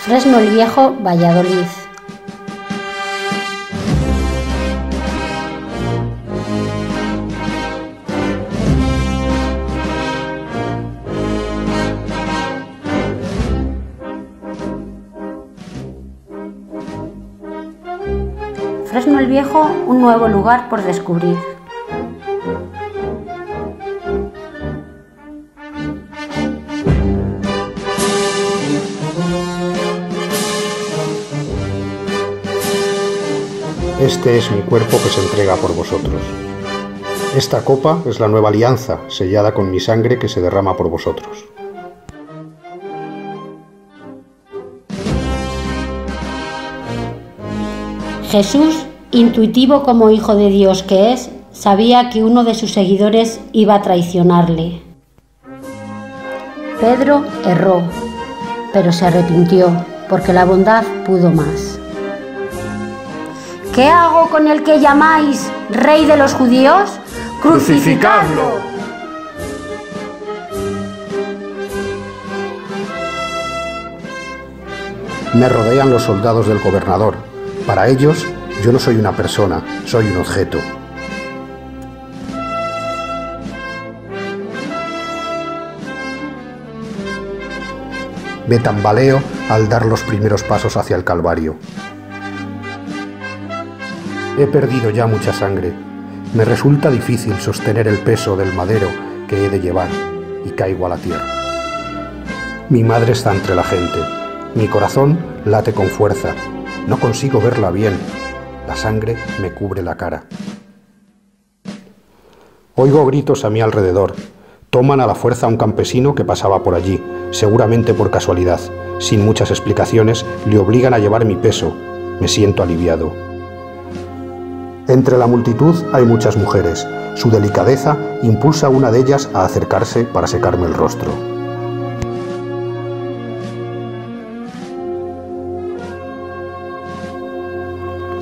Fresno el Viejo, Valladolid. Fresno el Viejo, un nuevo lugar por descubrir. Este es mi cuerpo que se entrega por vosotros. Esta copa es la nueva alianza, sellada con mi sangre que se derrama por vosotros. Jesús, intuitivo como hijo de Dios que es, sabía que uno de sus seguidores iba a traicionarle. Pedro erró, pero se arrepintió, porque la bondad pudo más. ¿Qué hago con el que llamáis rey de los judíos? ¡Crucificadlo! Me rodean los soldados del gobernador. Para ellos, yo no soy una persona, soy un objeto. Me tambaleo al dar los primeros pasos hacia el Calvario. He perdido ya mucha sangre. Me resulta difícil sostener el peso del madero que he de llevar y caigo a la tierra. Mi madre está entre la gente. Mi corazón late con fuerza. No consigo verla bien. La sangre me cubre la cara. Oigo gritos a mi alrededor. Toman a la fuerza a un campesino que pasaba por allí, seguramente por casualidad. Sin muchas explicaciones, le obligan a llevar mi peso. Me siento aliviado. Entre la multitud hay muchas mujeres. Su delicadeza impulsa a una de ellas a acercarse para secarme el rostro.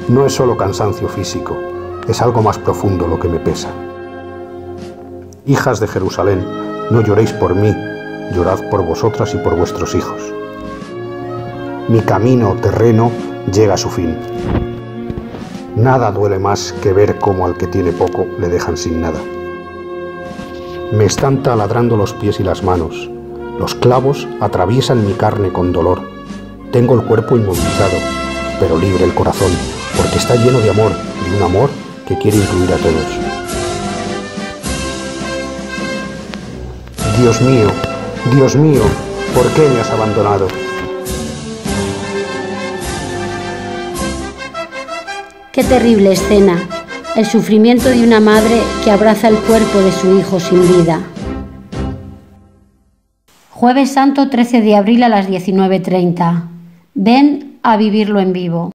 No es solo cansancio físico, es algo más profundo lo que me pesa. Hijas de Jerusalén, no lloréis por mí, llorad por vosotras y por vuestros hijos. Mi camino terreno llega a su fin. Nada duele más que ver cómo al que tiene poco le dejan sin nada. Me están taladrando los pies y las manos. Los clavos atraviesan mi carne con dolor. Tengo el cuerpo inmovilizado, pero libre el corazón, porque está lleno de amor, de un amor que quiere incluir a todos. Dios mío, Dios mío, ¿por qué me has abandonado? Qué terrible escena, el sufrimiento de una madre que abraza el cuerpo de su hijo sin vida. Jueves Santo 13 de abril a las 19.30. Ven a vivirlo en vivo.